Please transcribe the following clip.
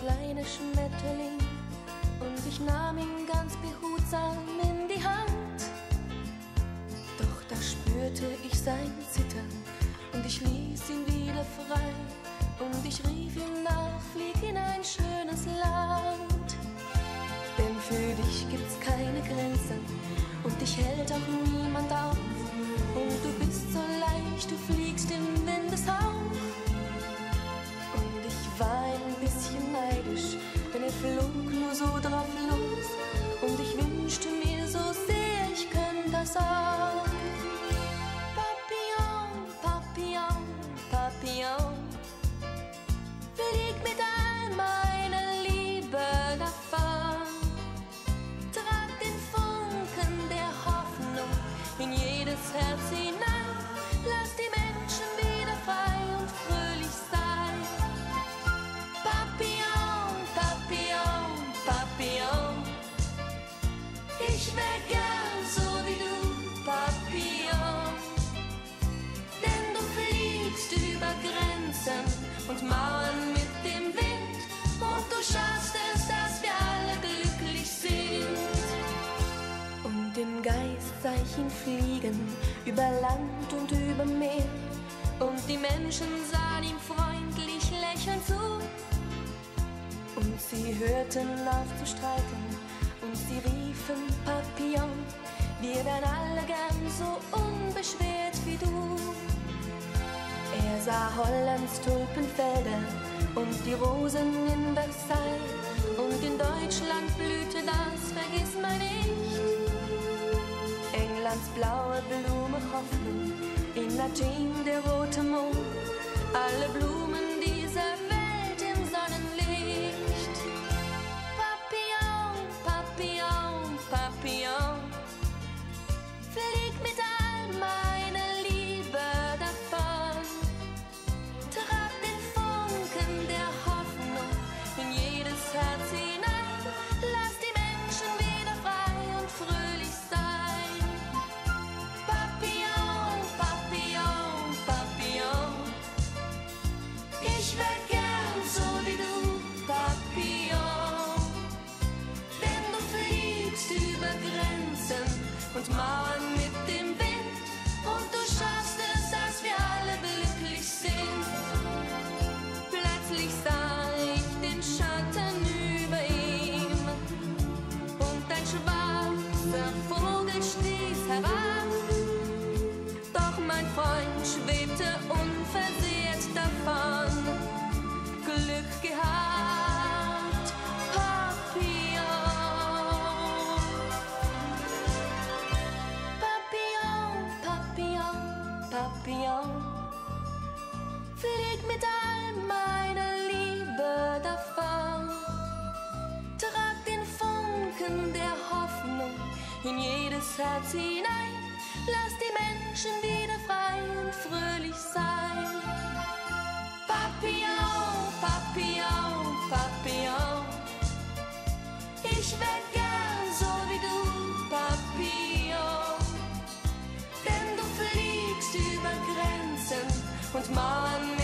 kleine Schmetterling und ich nahm ihn ganz behutsam in die Hand. Doch da spürte ich sein Zittern und ich ließ ihn wieder frei und ich rief ihm nach, flieg in ein schönes Land. Denn für dich gibt's keine Grenzen und dich hält auch niemand auf und du bist so leicht, du fliegst im Windeshauch. Bisschen neidisch, denn er flog nur so drauf los. Ihn fliegen, über Land und über Meer. Und die Menschen sahen ihm freundlich lächelnd zu. Und sie hörten auf zu streiten und sie riefen Papillon, wir wären alle gern so unbeschwert wie du. Er sah Hollands Tulpenfelder und die Rosen in Versailles und in Deutschland blühte das, vergiss man Englands blaue Blume Hoffnung, in Athen der rote Mond, alle Blumen Vogel stieß herab. Doch mein Freund schwebte unversehrt davon. Glück gehabt, Papillon. Papillon, Papillon, Papillon. Flieg mit all meiner Liebe davon. Trag den Funken der Hoffnung in jedes Herz hinein. Lass die Menschen wieder frei und fröhlich sein. Papillon, Papillon, Papillon. Ich wär gern so wie du, Papillon. Denn du fliegst über Grenzen und Mauern